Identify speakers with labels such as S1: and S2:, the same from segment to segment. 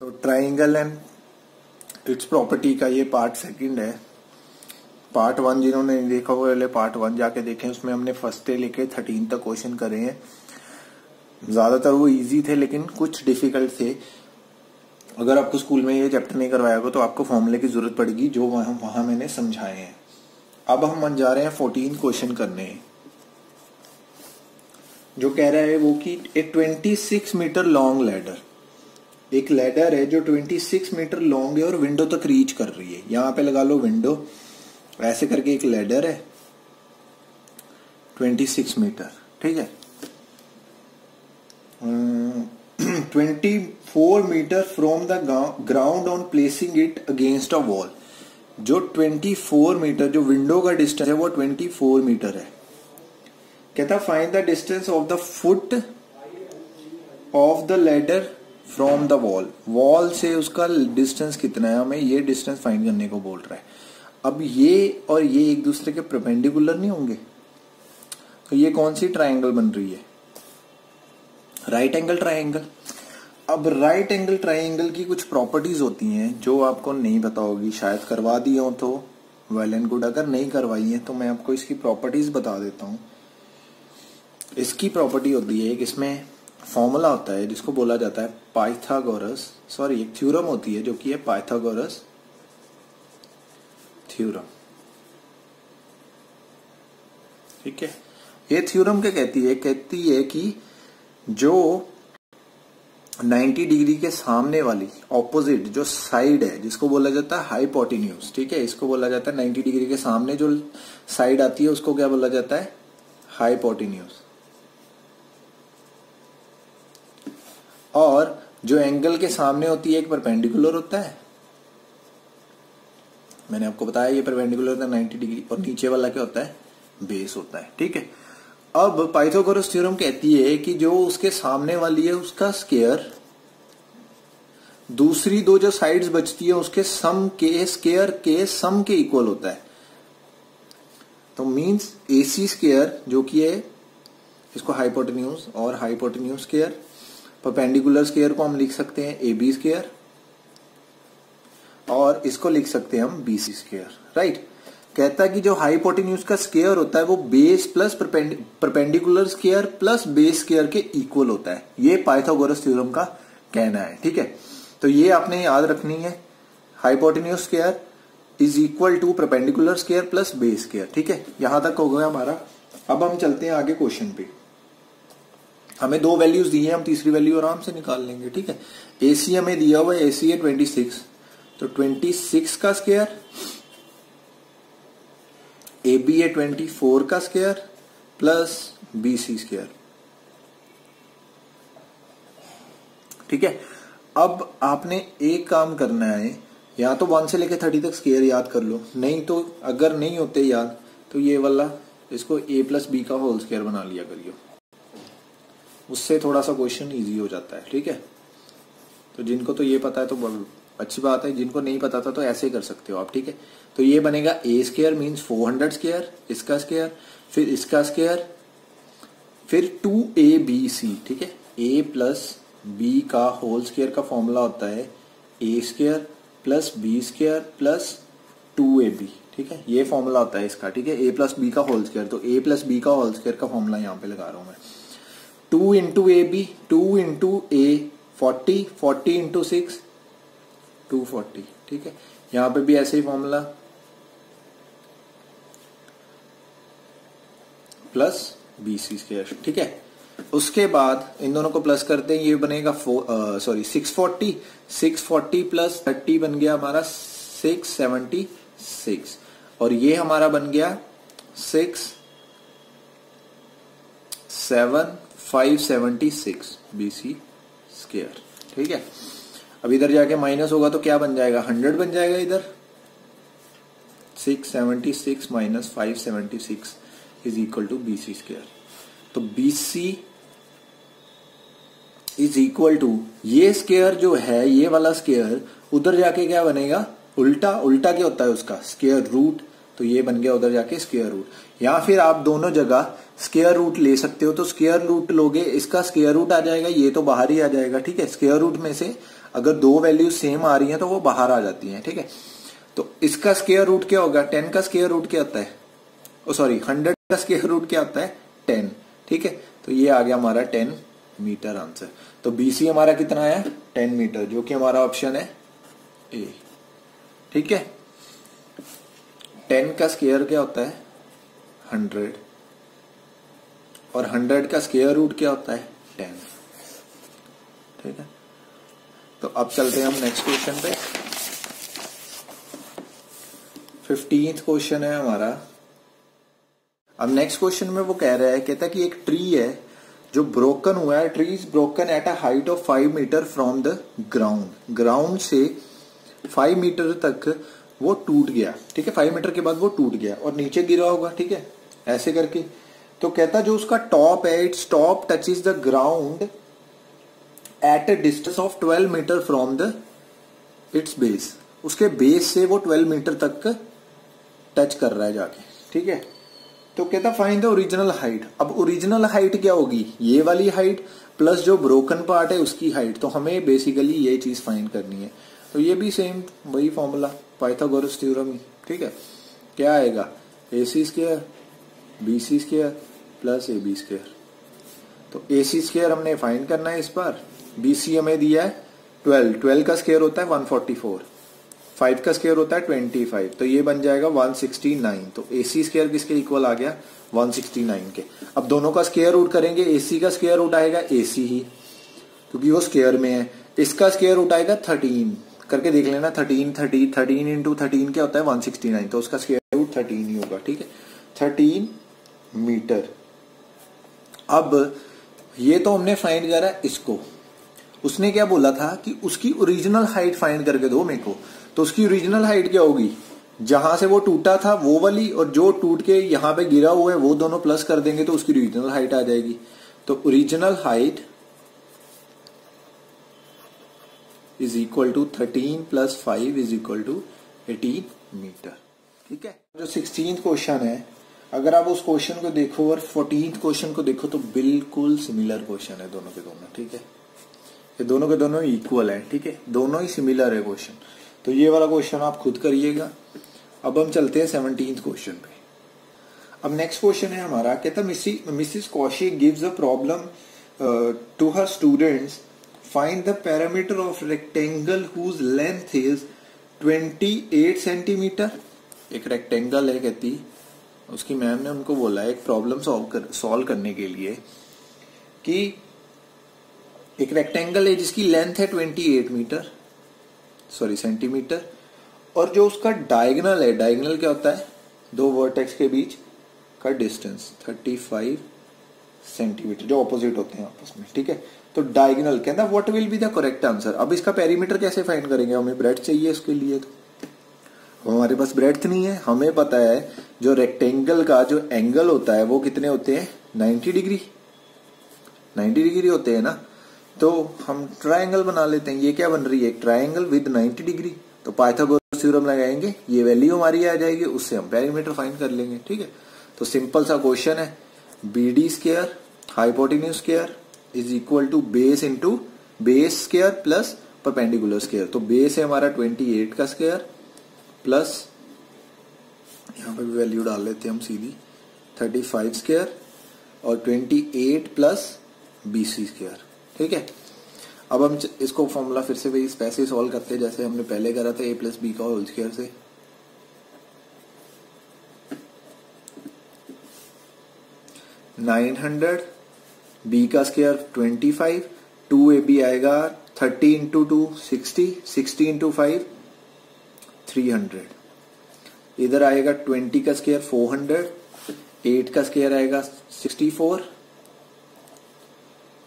S1: तो triangle and it's property का ये पार्ट सेकंड है। पार्ट वन जिन्होंने नहीं देखा वो पहले पार्ट वन जाके देखें, उसमें हमने फ़र्स्ट से लेके थर्टीन तक क्वेश्चन करे हैं। ज़्यादातर वो इजी थे, लेकिन कुछ डिफ़िकल्ट थे। अगर आपको स्कूल में ये चैप्टर नहीं करवाया होगा तो आपको फॉर्मूले की ज़रूरत पड़ेगी, जो वहाँ वहाँ मैंने समझाए हैं। अब हम मन जा रहे हैं फोर्टीन क्वेश्चन करने। जो कह रहा है वो कि a twenty six metre long ladder एक लेडर है जो 26 मीटर लॉन्ग है और विंडो तक रीच कर रही है। यहाँ पे लगा लो विंडो ऐसे करके एक लेडर है। 26 मीटर ठीक है? Twenty four metre from the ground on placing it against a wall जो 24 मीटर जो विंडो का डिस्टेंस है, वो 24 मीटर है। कहता find the distance of the foot of the ladder from the wall wall से उसका डिस्टेंस कितना है? हमें ये डिस्टेंस फाइंड करने को बोल रहा है। अब ये और ये एक दूसरे के प्रपेंडिकुलर नहीं होंगे? तो ये कौन सी ट्राइंगल बन रही है? राइट एंगल ट्राइंगल अब राइट एंगल ट्राइंगल की कुछ प्रॉपर्टीज़ होती हैं जो आपको नहीं पता होगी। शायद करवा दी हो तो। वेल एंड गुड अगर नहीं करवाई है तो मैं आपको इसकी प्रॉपर्टीज़ बता देता हूँ। इसकी प्रॉपर्टी होती है कि इसमें फॉर्मूला होता है, जिसको बोला जाता है पाइथागोरस। सॉरी एक थ्योरम होती है जो कि है पाइथागोरस थ्योरम। ठीक है? ये थ्योरम क्या कहती है? कहती है कि जो 90 डिग्री के सामने वाली ऑपोजिट जो साइड है, जिसको बोला जाता है हाइपोटिन्यूज ठीक है? इसको बोला जाता है 90 डिग्री के सामने, जो साइड आती है, उसको क्या बोला जाता है? हाइपोटिन्यूज और जो एंगल के सामने होती है, एक परपेंडिकुलर होता है। मैंने आपको बताया ये परपेंडिकुलर होता है नाइन्टी डिग्री और नीचे वाला क्या होता है? बेस होता है, ठीक है? अब पाइथागोरस थ्योरम कहती है कि जो उसके सामने वाली है, उसका स्केयर दूसरी दो जो साइड्स बचती है, उसके सम के स्केयर के सम के इक्वल होता है। तो मींस एसी स्केयर जो कि है, इसको हाइपोटेन्यूज और हाइपोटेन्यूज स्केयर परपेंडिकुलर स्केयर को हम लिख सकते हैं ए बी स्केयर और इसको लिख सकते हैं हम बी सी स्केयर राइट कहता है कि जो हाइपोटिन्यूज का स्केयर होता है वो base plus perpendicular square plus base square के इक्वल होता है। ये पाइथागोरस थ्योरम का कहना है, ठीक है? तो ये आपने याद रखनी है। Hypotenuse square is equal to perpendicular square plus base square ठीक है? यहाँ तक हो गया हमारा। अब हम चलते हैं आगे क्वेश्चन पे। हमें दो वैल्यूज़ दी है, हम तीसरी वैल्यू आराम से निकाल लेंगे, ठीक है? एसी हमें दिया हुआ है एसी है ट्वेंटी सिक्स तो ट्वेंटी सिक्स का स्केयर ए बी है ट्वेंटी फोर का square plus B C square ठीक है? अब आपने एक काम करना है, या तो वन से लेकर थर्टी तक स्केयर याद कर लो, नहीं तो अगर नहीं होते याद तो ये वाला, इसको ए प्लस बी का होल स्केयर बना लिया करियो। उससे थोड़ा सा क्वेश्चन ईजी हो जाता है, ठीक है? तो जिनको तो ये पता है तो अच्छी बात है, जिनको नहीं पता था तो ऐसे ही कर सकते हो आप, ठीक है? तो ये बनेगा A square means four hundred square इसका स्केयर फिर इसका स्केयर फिर टू ए बी सी ठीक है? ए प्लस बी का होल स्केयर का फॉर्मूला होता है A square plus B square plus two A B ठीक है? ये फॉर्मूला होता है इसका, ठीक है? ए प्लस बी का होल स्केयर तो ए प्लस बी का होल स्केयर का फॉर्मूला यहाँ पे लगा रहा हूँ मैं। Two into A B, two into A, forty forty into six, two forty, ठीक है? यहाँ पे भी ऐसे ही फॉर्मूला प्लस बी सी ठीक है? उसके बाद इन दोनों को प्लस करते हैं, ये बनेगा sorry six forty six forty plus thirty बन गया हमारा सिक्स सेवेंटी सिक्स और ये हमारा बन गया six seven five seventy six BC square ठीक है? अब इधर जाके माइनस होगा तो क्या बन जाएगा? हंड्रेड बन जाएगा इधर। Six seventy six minus five seventy six is equal to BC square तो बीसी इज़ इक्वल टू ये स्केयर जो है, ये वाला स्केयर उधर जाके क्या बनेगा? उल्टा उल्टा क्या होता है उसका? स्केयर रूट तो ये बन गया उधर जाके स्केयर रूट या फिर आप दोनों जगह स्केयर रूट ले सकते हो तो स्केयर रूट लोगे, इसका स्केयर रूट आ जाएगा, ये तो बाहर ही आ जाएगा, ठीक है? स्केयर रूट में से अगर दो वैल्यू सेम आ रही है तो वो बाहर आ जाती है, ठीक है? तो इसका स्केयर रूट क्या होगा? टेन का स्केयर रूट क्या आता है? सॉरी, हंड्रेड का स्केयर रूट क्या आता है? टेन, ठीक है? तो ये आ गया हमारा टेन मीटर आंसर। तो बीसी हमारा कितना है टेन मीटर, जो कि हमारा ऑप्शन है ए, ठीक है? टेन का स्केयर क्या होता है? हंड्रेड। और हंड्रेड का स्केयर रूट क्या होता है? टेन। ठीक है? तो अब चलते हैं हम नेक्स्ट क्वेश्चन पे। फिफ्टींथ क्वेश्चन है हमारा। अब नेक्स्ट क्वेश्चन में वो कह रहा है, कहता है कि एक ट्री है जो ब्रोकन हुआ है। Tree is broken at a height of five metre from the ground. Ground से फाइव मीटर तक वो टूट गया। ठीक है? फाइव मीटर के बाद वो टूट गया और नीचे गिरा होगा। ठीक है? ऐसे करके। तो कहता जो उसका टॉप है it's top touch is the ground at a distance of twelve metre from the it's base उसके बेस से वो ट्वेल्व मीटर तक टच कर रहा है जाके, ठीक है? तो कहता फाइंड द ओरिजिनल हाइट अब ओरिजिनल हाइट क्या होगी? ये वाली हाइट प्लस जो ब्रोकन पार्ट है, उसकी हाइट तो हमें बेसिकली ये चीज़ फाइंड करनी है। तो ये भी सेम वही फॉर्मूला पाइथागोरस थ्योरम ठीक है? क्या आएगा? A C square B C square plus A B square तो ए सी स्केयर हमने फाइंड करना है इस बार। बी सी हमें दिया है ट्वेल्व। ट्वेल्व का स्केयर होता है वन फोर्टी फोर। फाइव का स्केयर होता है ट्वेंटी फाइव। तो ये बन जाएगा वन सिक्सटी नाइन। तो ए सी स्केयर किसके इक्वल आ गया? वन सिक्सटी नाइन के। अब दोनों का स्केयर रूट करेंगे। ए सी का स्केयर रूट आएगा ए सी ही। क्योंकि वो स्केयर में है। इसका स्केयर रूट आएगा थर्टीन। करके देख लेना thirteen, thirty, thirteen into thirteen क्या होता है? One sixty nine. तो उसका स्केयर रूट थर्टीन ही होगा। ठीक है? Thirteen metre. अब ये तो हमने फाइंड करा इसको। उसने क्या बोला था कि उसकी ओरिजिनल हाइट फाइंड करके दो मेरे को। तो उसकी ओरिजिनल हाइट क्या होगी? जहाँ से वो टूटा था, वो वाली और जो टूट के यहाँ पे गिरा हुआ है, वो दोनों प्लस कर देंगे तो उसकी ओरिजिनल हाइट आ जाएगी। तो original height is equal to thirteen plus five is equal to eighteen metre ठीक है? जो सिक्सटीन क्वेश्चन है अगर आप उस क्वेश्चन को देखो और फोर्टीन क्वेश्चन को देखो तो बिल्कुल सिमिलर क्वेश्चन है दोनों के दोनों, ठीक है? ये दोनों के दोनों इक्वल है, ठीक है? दोनों ही सिमिलर है क्वेश्चन तो ये वाला क्वेश्चन आप खुद करिएगा। अब हम चलते हैं सेवनटीन क्वेश्चन पे। अब नेक्स्ट क्वेश्चन है हमारा, कहता Mrs Kaushik gives a problem to her students find the parameter of rectangle whose length is 28 centimetre एक रेक्टेंगल है, कहती। उसकी मैम ने उनको बोला एक प्रॉब्लम सॉल्व कर सॉल्व करने के लिए कि एक रेक्टेंगल है जिसकी लेंथ है 28 मीटर सॉरी सेंटीमीटर और जो उसका डायगनल है डायगनल क्या होता है? दो वर्टेक्स के बीच का डिस्टेंस 35 सेंटीमीटर जो ऑपोजिट होते हैं आपस में, ठीक है? तो डायगनल कहना what will be the correct answer अब इसका पेरीमीटर कैसे फाइंड करेंगे? हमें ब्रेड चाहिए उसके लिए तो। हमारे पास ब्रेड नहीं है, हमें पता है जो रेक्टेंगल का जो एंगल होता है, वो कितने होते हैं? 90 डिग्री। 90 डिग्री होते हैं ना? तो हम ट्रायंगल बना लेते हैं। ये क्या बन रही है? Triangle with 90 degree. तो पाइथागोरस लगाएँगे। ये वैल्यू हमारी आ जाएगी। उससे हम पेरीमीटर फाइंड कर लेंगे। ठीक है? तो सिंपल सा क्वेश्चन है। B D square hypotenuse square is equal to base into base square plus perpendicular square तो बेस है हमारा 28 का स्केयर प्लस यहाँ पर भी वैल्यू डाल लेते हैं हम सीधी। 35 स्केयर और 28 प्लस बीसी स्केयर ठीक है? अब हम इसको फॉर्मूला फिर से वही पैसे सॉल्व करते हैं, जैसे हमने पहले करा था ए प्लस बी का होल स्केयर से। नाइन हंड्रेड बी का square twenty five two A B आएगा thirty into two sixty sixty into five three hundred इधर आएगा ट्वेंटी का स्केयर फोर हंड्रेड, एट का स्केयर आएगा sixty four,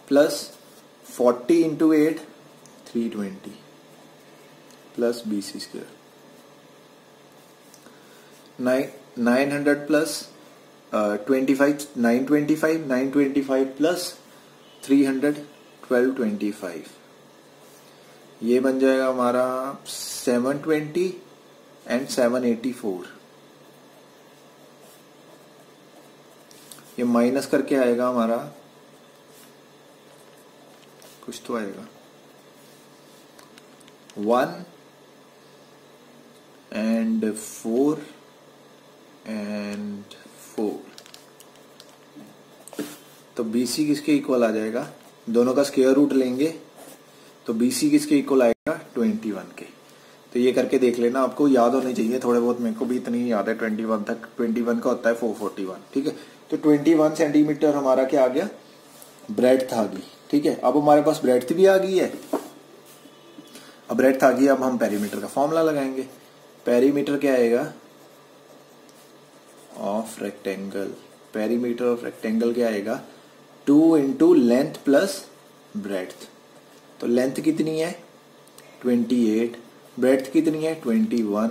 S1: plus forty into eight three twenty, plus B C square nine hundred plus twenty five nine twenty five nine twenty five plus three hundred twelve twenty five ये बन जाएगा हमारा seven twenty and seven eighty four ये minus करके आएगा हमारा। कुछ तो आएगा। One and four and four तो बीसी किसके इक्वल आ जाएगा? दोनों का स्क्वायर रूट लेंगे तो बीसी किसके इक्वल आएगा? ट्वेंटी वन के। तो ये करके देख लेना, आपको याद होनी चाहिए थोड़े बहुत, मेरे को भी इतनी याद है ट्वेंटी वन तक ट्वेंटी वन का होता है फोर फोर्टी वन ठीक है? तो ट्वेंटी वन सेंटीमीटर हमारा क्या आ गया? ब्रेड आ गई, ठीक है? अब हमारे पास ब्रेड भी आ गई है। अब ब्रेड आ गई, अब हम पेरीमीटर का फॉर्मूला लगाएँगे। पेरीमीटर क्या आएगा? Of rectangle perimeter of rectangle क्या आएगा? Two into length plus breadth तो लेंथ कितनी है? ट्वेंटी एट ब्रेथ कितनी है? ट्वेंटी वन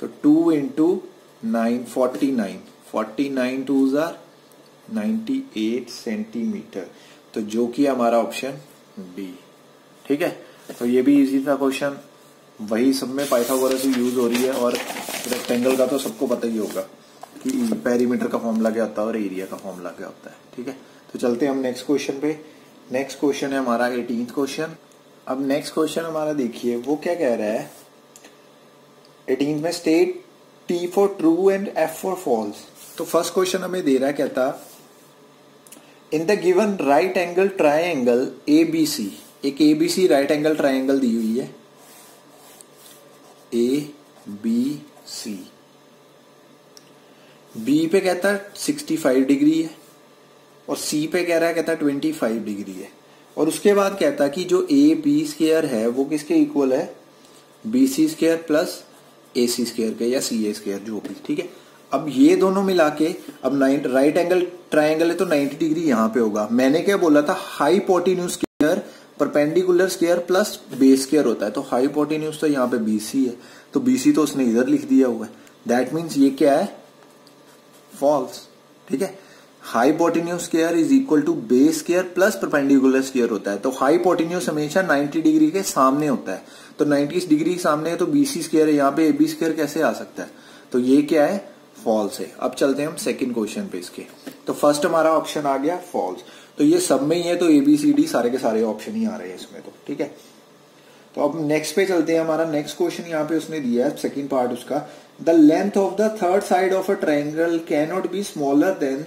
S1: तो two into nine forty nine forty nine twos are ninety eight centimetre तो जो कि हमारा ऑप्शन बी ठीक है? तो ये भी इजी था क्वेश्चन वही सब में पाइथागोरस यूज़ हो रही है और रेक्टेंगल का तो सबको पता ही होगा कि पेरीमीटर का फॉर्मूला क्या होता है और एरिया का फॉर्मूला क्या होता है। ठीक है? तो चलते हैं हम नेक्स्ट क्वेश्चन पे। नेक्स्ट क्वेश्चन है हमारा एटीन क्वेश्चन अब नेक्स्ट क्वेश्चन हमारा देखिए, वो क्या कह रहा है? एटीन में state T for true and F for false तो फ़र्स्ट क्वेश्चन हमें दे रहा है, कहता in the given right angle triangle A B C एक A B C right angle triangle दी हुई है। ए बी सी बी पे कहता है 65 डिग्री है और सी पे कह रहा है, कहता है 25 डिग्री है। और उसके बाद कहता कि जो ए बी स्केयर है, वो किसके इक्वल है? B C square plus A C square के या सी ए स्केयर जो भी, ठीक है? अब ये दोनों मिला के अब नाइन राइट एंगल ट्राइंगल है तो 90 डिग्री यहाँ पे होगा। मैंने क्या बोला था? Hypotenuse square perpendicular square plus base square होता है। तो हाई पोटिन्यूज तो यहाँ पे बीसी है। तो बीसी तो उसने इधर लिख दिया हुआ है। दैट मीन्स ये क्या है? फॉल्स ठीक है? Hypotenuse square is equal to base square plus perpendicular square होता है। तो हाई पोटिन्यूस हमेशा 90 डिग्री के सामने होता है। तो 90 डिग्री के सामने है तो बीसी स्केयर है। यहाँ पे एबी स्केयर कैसे आ सकता है? तो ये क्या है? फॉल्स है। अब चलते हैं हम सेकंड क्वेश्चन पे इसके। तो फ़र्स्ट हमारा ऑप्शन आ गया फॉल्स तो ये सब में ही है तो एबीसीडी सारे के सारे ऑप्शन ही आ रहे हैं इसमें तो। ठीक है? तो अब नेक्स्ट पे चलते हैं हमारा। नेक्स्ट क्वेश्चन यहाँ पे उसने दिया है। सेकंड पार्ट उसका। The length of the third side of a triangle can be smaller than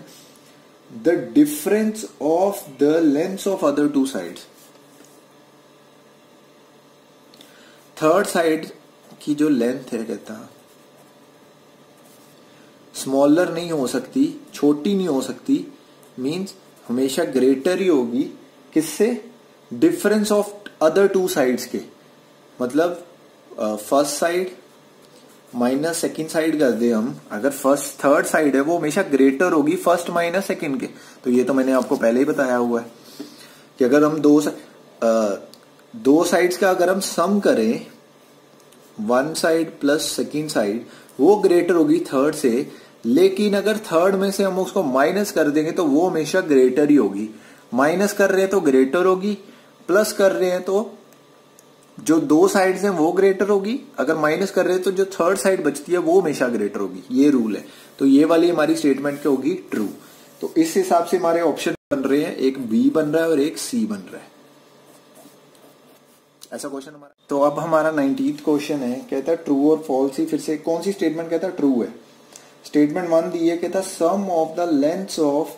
S1: the difference of the length of other two sides third side की जो लेंथ है कहता स्मॉलर नहीं हो सकती, छोटी नहीं हो सकती मींस हमेशा ग्रेटर ही होगी किससे? Difference of other two sides के। मतलब first side minus second side कर दे हम। अगर फ़र्स्ट थर्ड साइड है वो हमेशा ग्रेटर होगी फ़र्स्ट माइनस सेकेंड के। तो ये तो मैंने आपको पहले ही बताया हुआ है कि अगर हम दो आ, दो साइड्स का अगर हम सम करें one side plus second side वो ग्रेटर होगी थर्ड से। लेकिन अगर थर्ड में से हम उसको माइनस कर देंगे तो वो हमेशा ग्रेटर ही होगी। माइनस कर रहे हैं तो ग्रेटर होगी प्लस कर रहे हैं तो जो दो साइड्स हैं, वो ग्रेटर होगी। अगर माइनस कर रहे हैं तो जो थर्ड साइड बचती है, वो हमेशा ग्रेटर होगी। ये रूल है। तो ये वाली हमारी स्टेटमेंट क्या होगी? ट्रू तो इस हिसाब से हमारे ऑप्शन बन रहे हैं। एक बी बन रहा है और एक सी बन रहा है। ऐसा क्वेश्चन हमारा तो अब हमारा नाइनटीन क्वेश्चन है। कहता है ट्रू और फॉल्स ही फिर से कौन सी स्टेटमेंट कहता है ट्रू है? स्टेटमेंट वन दी है, कहता sum of the length of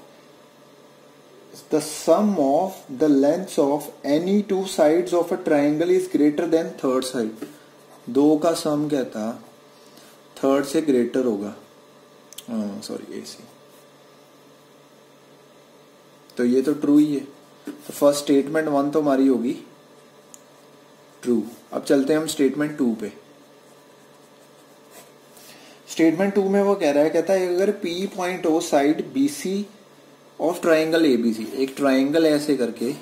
S1: the sum of the length of any two sides of a triangle is greater than third side दो का सम कहता थर्ड से ग्रेटर होगा। सॉरी ए सी तो ये तो ट्रू ही है। तो फ़र्स्ट स्टेटमेंट वन तो हमारी होगी। ट्रू अब चलते हैं हम स्टेटमेंट टू पे। स्टेटमेंट टू में वो कह रहा है, कहता है, अगर पी पॉइंट हो side BC of triangle ABC एक ट्राइंगल ऐसे करके,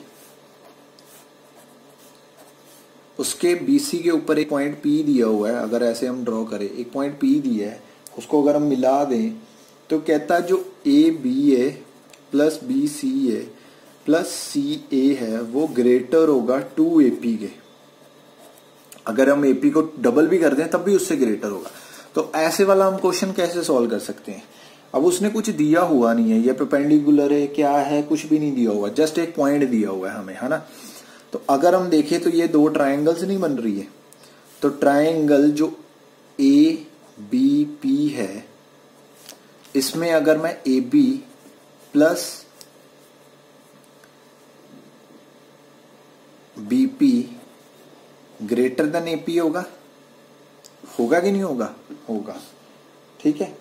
S1: उसके बीसी के ऊपर एक पॉइंट पी दिया हुआ है, अगर ऐसे हम ड्रॉ करें, एक पॉइंट पी दिया है, उसको अगर हम मिला दें तो कहता जो ए बी है प्लस बी सी है प्लस सी ए है, वो ग्रेटर होगा टू एपी के। अगर हम एपी को डबल भी कर दें, तब भी उससे ग्रेटर होगा। तो ऐसे वाला हम क्वेश्चन कैसे सॉल्व कर सकते हैं? अब उसने कुछ दिया हुआ नहीं है, ये परपेंडिकुलर है, क्या है, कुछ भी नहीं दिया हुआ जस्ट एक पॉइंट दिया हुआ है हमें, है ना? तो अगर हम देखें तो ये दो ट्राइंगल्स नहीं बन रही है। तो ट्राइंगल जो ए बी पी है, इसमें अगर मैं A B plus BP greater than A P होगा? होगा कि नहीं होगा? होगा। ठीक है?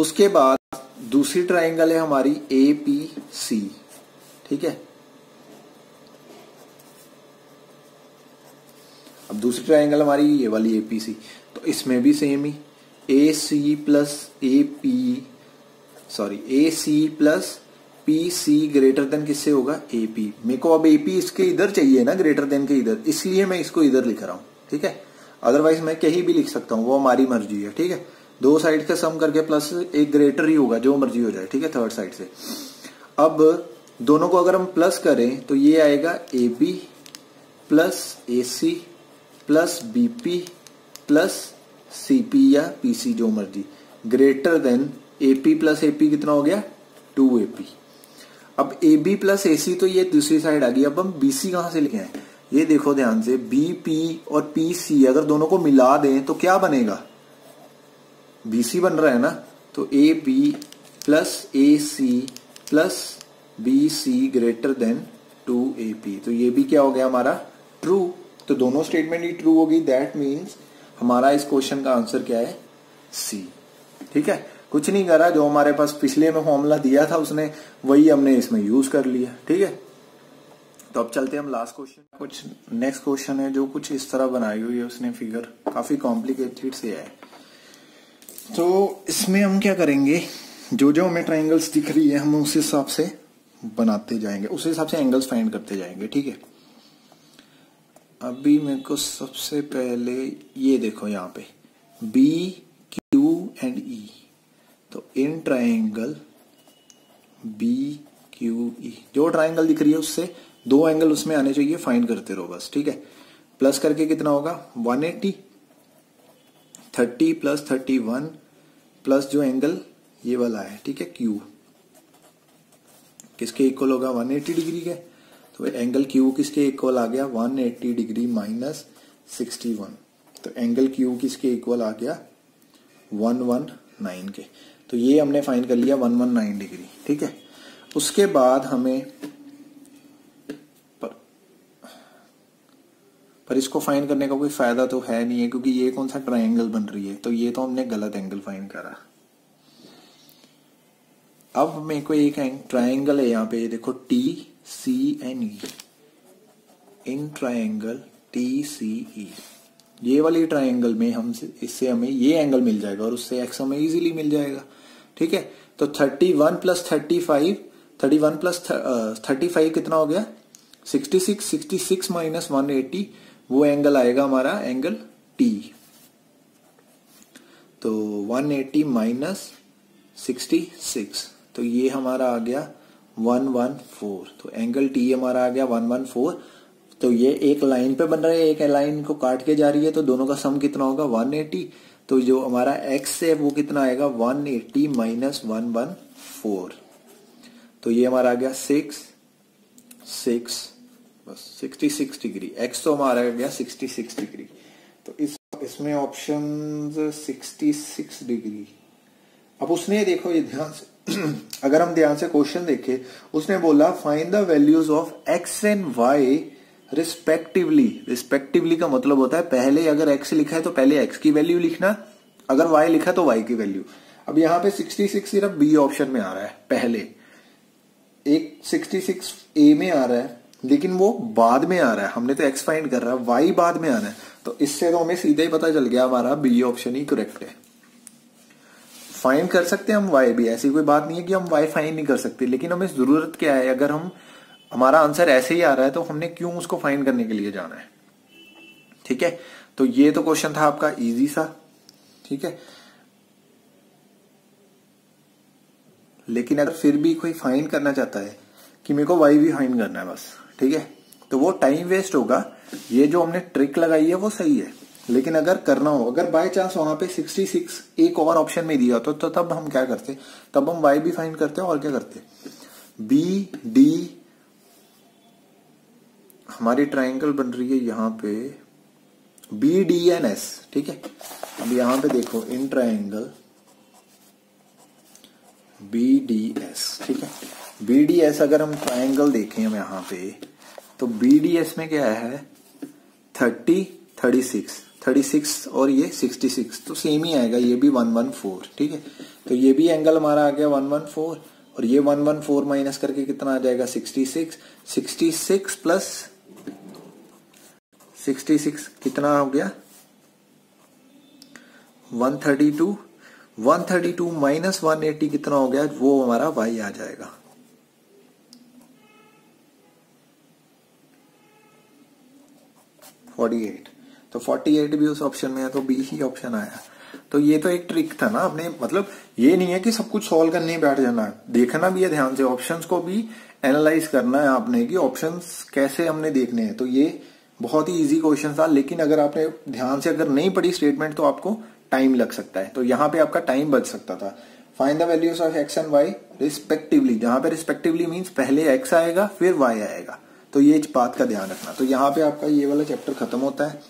S1: उसके बाद दूसरी ट्राइंगल है हमारी ए पी सी ठीक है? अब दूसरी ट्राइंगल हमारी ये वाली ए पी सी तो इसमें भी same he. A C plus A P sorry A C plus P C greater than किससे होगा? ए पी मेरे को अब ए पी इसके इधर चाहिए ना ग्रेटर देन के इधर। इसलिए मैं इसको इधर लिख रहा हूँ। ठीक है? अदरवाइज़ मैं कहीं भी लिख सकता हूँ। वो हमारी मर्ज़ी है। ठीक है? दो साइड का सम करके प्लस एक ग्रेटर ही होगा, जो मर्ज़ी हो जाए, ठीक है थर्ड साइड से। अब दोनों को अगर हम प्लस करें तो ये आएगा A B plus A C plus BP plus C P या पी सी जो मर्ज़ी। Greater than AP plus AP कितना हो गया? टू ए पी अब ए बी प्लस ए सी तो ये दूसरी साइड आ गई। अब हम बीसी कहाँ से लिखे? हैं ये देखो ध्यान से बी पी और पी सी अगर दोनों को मिला दें तो क्या बनेगा? बीसी बन रहा है ना तो A B plus A C plus B C greater than two A P तो ये भी क्या हो गया हमारा? ट्रू तो दोनों स्टेटमेंट ही ट्रू होगी. दैट मीन्स हमारा इस क्वेश्चन का आंसर क्या है? सी ठीक है? कुछ नहीं करा. जो हमारे पास पिछले में फॉर्मूला दिया था, उसने वही हमने इसमें यूज़ कर लिया. ठीक है? तो अब चलते हैं हम लास्ट क्वेश्चन कुछ नेक्स्ट क्वेश्चन है जो कुछ इस तरह बनाई हुई है उसने फिगर काफ़ी कॉम्प्लिकेटेड से है. तो इसमें हम क्या करेंगे? जो जो हमें ट्राइंगल्स दिख रही है, हम उस हिसाब से बनाते जाएँगे। उस हिसाब से एंगल्स फाइंड करते जाएँगे, ठीक है? अभी मेरे को सबसे पहले ये देखो यहाँ पे। बी क्यू एंड ई तो in triangle B Q E जो ट्राइंगल दिख रही है, उससे दो एंगल उसमें आने चाहिए फाइंड करते रहो बस, ठीक है? प्लस करके कितना होगा? 180 30 प्लस 31 प्लस जो एंगल ये वाला है, ठीक है क्यू किसके इक्वल होगा? 180 डिग्री के। तो एंगल क्यू किसके इक्वल आ गया? 180 डिग्री माइनस 61 तो एंगल क्यू किसके इक्वल आ गया? 119 के। तो ये हमने फाइंड कर लिया 119 डिग्री ठीक है। उसके बाद हमें पर इसको फाइंड करने का कोई फ़ायदा तो है नहीं है, क्योंकि ये कौन सा ट्राइंगल बन रही है? तो ये तो हमने गलत एंगल फाइंड करा। अब मेरे को एक ट्राइंगल है यहाँ पे, देखो T C N E in triangle T C E ये वाली ट्राइंगल में हम इससे हमें ये एंगल मिल जाएगा और उससे एक्स हमें इजीली मिल जाएगा। ठीक है? तो thirty one plus thirty five thirty one plus thirty five कितना हो गया? Sixty six sixty six minus one eighty वो एंगल आएगा हमारा एंगल टी तो one eighty minus sixty six तो ये हमारा आ गया वन वन फोर तो एंगल टी हमारा आ गया वन वन फोर तो ये एक लाइन पे बन रहा है, एक लाइन को काट के जा रही है तो दोनों का सम कितना होगा? वन एटी तो जो हमारा एक्स है, वो कितना आएगा? वन एटी माइनस वन तो ये हमारा आ गया सिक्स सिक्स बस सिक्सटी सिक्स डिग्री एक्स तो हमारा गया सिक्सटी सिक्स डिग्री तो इस, इसमें ऑप्शन सिक्सटी सिक्स डिग्री अब उसने देखो, ये ध्यान से, अगर हम ध्यान से क्वेश्चन देखें, उसने बोला find the values of X and Y respectively respectively का मतलब होता है, पहले अगर एक्स लिखा है तो पहले एक्स की वैल्यू लिखना, अगर वाई लिखा तो वाई की वैल्यू अब यहाँ पे 66 सिर्फ़ बी ऑप्शन में आ रहा है, पहले. एक 66 ए में आ रहा है लेकिन वो बाद में आ रहा है। हमने तो एक्स फाइंड कर रहा है वाई बाद में आ रहा है। तो इससे तो हमें सीधा ही पता चल गया हमारा बी ऑप्शन ही करेक्ट है। फाइंड कर सकते हैं हम वाई भी। ऐसी कोई बात नहीं है कि हम वाई फाइंड नहीं कर सकते, लेकिन हमें ज़रूरत क्या है? अगर हम, हमारा आंसर ऐसे ही आ रहा है तो हमने क्यों उसको फाइंड करने के लिए जाना है? ठीक है? तो ये तो क्वेश्चन था आपका इजी सा। ठीक है? लेकिन अगर फिर भी कोई फाइंड करना चाहता है, कि मेरे को वाई भी फाइंड करना है बस। ठीक है? तो वो टाइम वेस्ट होगा। ये जो हमने ट्रिक लगाई है वो सही है। लेकिन अगर करना हो अगर बाय चांस वहाँ पे 66 एक और ऑप्शन में दिया तो, तो तब हम क्या करते? तब हम वाई भी फाइंड करते और क्या करते? बी डी हमारी ट्राइंगल बन रही है यहाँ पे बी डी एन एस ठीक है? अब यहाँ पे देखो in triangle B D S ठीक है? बी डी एस अगर हम ट्राइंगल देखें हम यहाँ पे तो बी डी एस में क्या है? Thirty thirty six thirty six और ये सिक्सटी सिक्स तो सेम ही आएगा, ये भी वन वन फोर ठीक है? तो ये भी एंगल हमारा आ गया वन वन फोर और ये वन वन फोर माइनस करके कितना आ जाएगा? Sixty six sixty six plus sixty six कितना हो गया? One thirty two one thirty two minus one eighty कितना हो गया? वो हमारा वाई आ जाएगा। फोर्टी एट तो फोर्टी एट भी उस ऑप्शन में है तो बी ही ऑप्शन आया। तो ये तो एक ट्रिक था ना अपने मतलब ये नहीं है कि सब कुछ सॉल्व करने बैठ जाना। देखना भी है ध्यान से ऑप्शंस को भी एनालाइज करना है आपने कि ऑप्शंस कैसे हमने देखने हैं। तो ये बहुत ही इजी क्वेश्चन था, लेकिन अगर आपने ध्यान से अगर नहीं पढ़ी स्टेटमेंट तो आपको टाइम लग सकता है। तो यहाँ पे आपका टाइम बच सकता था। Find the values of X and Y respectively जहाँ पे रिस्पेक्टिवली मीन्स पहले एक्स आएगा, फिर वाई आएगा। तो ये बात का ध्यान रखना। तो यहाँ पे आपका ये वाला चैप्टर खत्म होता है।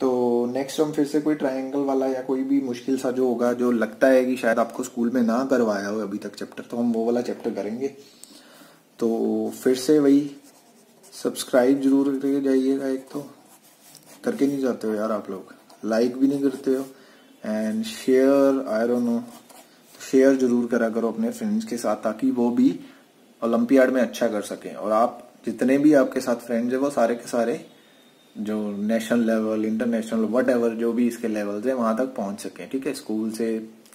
S1: तो नेक्स्ट हम फिर से कोई ट्राइंगल वाला या कोई भी मुश्किल सा जो होगा, जो लगता है कि शायद आपको स्कूल में ना करवाया हो अभी तक चैप्टर तो हम वो वाला चैप्टर करेंगे। तो फिर से वही सब्सक्राइब ज़रूर करके जाइएगा एक तो। करके नहीं जाते हो यार आप लोग। लाइक भी नहीं करते हो and share I don't know share ज़रूर करा करो अपने फ्रेंड्स के साथ ताकि वो भी ओलंपियाड में अच्छा कर सकें। और आप जितने भी आपके साथ फ्रेंड्स है, वो सारे के सारे जो national level international whatever जो भी इसके लेवल है, वहाँ तक पहुँच सके, ठीक है? स्कूल से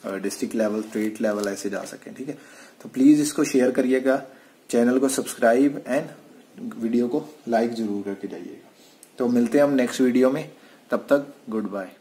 S1: डिस्ट्रिक्ट लेवल स्टेट लेवल ऐसे जा सके, ठीक है? तो प्लीज़ इसको शेयर करिएगा चैनल को सब्सक्राइब एंड वीडियो को लाइक ज़रूर करके जाइएगा। तो मिलते हैं हम नेक्स्ट वीडियो में, तब तक गुड बाय